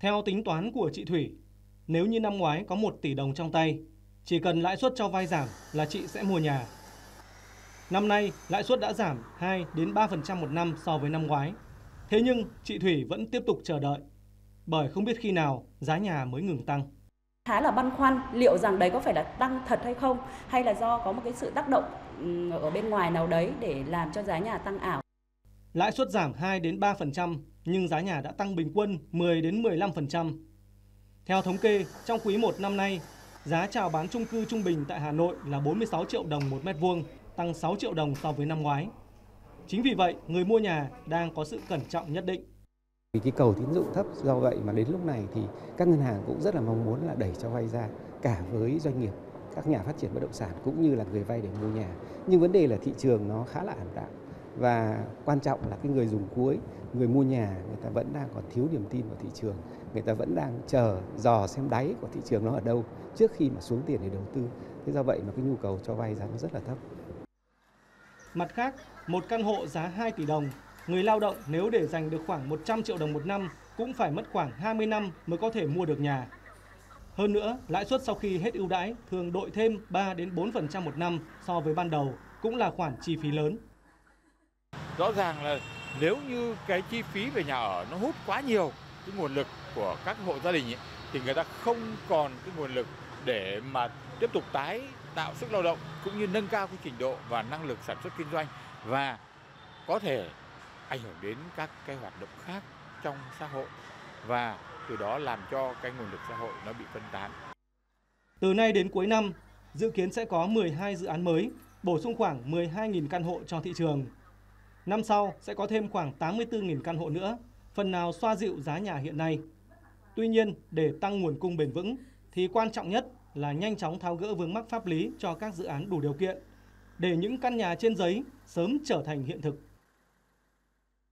Theo tính toán của chị Thủy, nếu như năm ngoái có 1 tỷ đồng trong tay, chỉ cần lãi suất cho vay giảm là chị sẽ mua nhà. Năm nay, lãi suất đã giảm 2 đến 3% một năm so với năm ngoái. Thế nhưng, chị Thủy vẫn tiếp tục chờ đợi, bởi không biết khi nào giá nhà mới ngừng tăng. Khá là băn khoăn liệu rằng đấy có phải là tăng thật hay không, hay là do có một cái sự tác động ở bên ngoài nào đấy để làm cho giá nhà tăng ảo. Lãi suất giảm 2 đến 3% nhưng giá nhà đã tăng bình quân 10 đến 15%. Theo thống kê, trong quý 1 năm nay, giá chào bán chung cư trung bình tại Hà Nội là 46 triệu đồng một mét vuông, tăng 6 triệu đồng so với năm ngoái. Chính vì vậy, người mua nhà đang có sự cẩn trọng nhất định. Vì cái cầu tín dụng thấp do vậy mà đến lúc này thì các ngân hàng cũng rất là mong muốn là đẩy cho vay ra cả với doanh nghiệp, các nhà phát triển bất động sản cũng như là người vay để mua nhà. Nhưng vấn đề là thị trường nó khá là ảm đạm và quan trọng là cái người dùng cuối, người mua nhà người ta vẫn đang còn thiếu niềm tin vào thị trường, người ta vẫn đang chờ dò xem đáy của thị trường nó ở đâu trước khi mà xuống tiền để đầu tư. Thế do vậy mà cái nhu cầu cho vay giá nó rất là thấp. Mặt khác, một căn hộ giá 2 tỷ đồng, người lao động nếu để dành được khoảng 100 triệu đồng một năm cũng phải mất khoảng 20 năm mới có thể mua được nhà. Hơn nữa, lãi suất sau khi hết ưu đãi thường đội thêm 3 đến 4% một năm so với ban đầu cũng là khoản chi phí lớn. Rõ ràng là nếu như cái chi phí về nhà ở nó hút quá nhiều cái nguồn lực của các hộ gia đình ấy, thì người ta không còn cái nguồn lực để mà tiếp tục tái tạo sức lao động cũng như nâng cao cái trình độ và năng lực sản xuất kinh doanh và có thể ảnh hưởng đến các cái hoạt động khác trong xã hội và từ đó làm cho cái nguồn lực xã hội nó bị phân tán. Từ nay đến cuối năm, dự kiến sẽ có 12 dự án mới, bổ sung khoảng 12.000 căn hộ cho thị trường. Năm sau sẽ có thêm khoảng 84.000 căn hộ nữa, phần nào xoa dịu giá nhà hiện nay. Tuy nhiên, để tăng nguồn cung bền vững thì quan trọng nhất là nhanh chóng tháo gỡ vướng mắc pháp lý cho các dự án đủ điều kiện để những căn nhà trên giấy sớm trở thành hiện thực.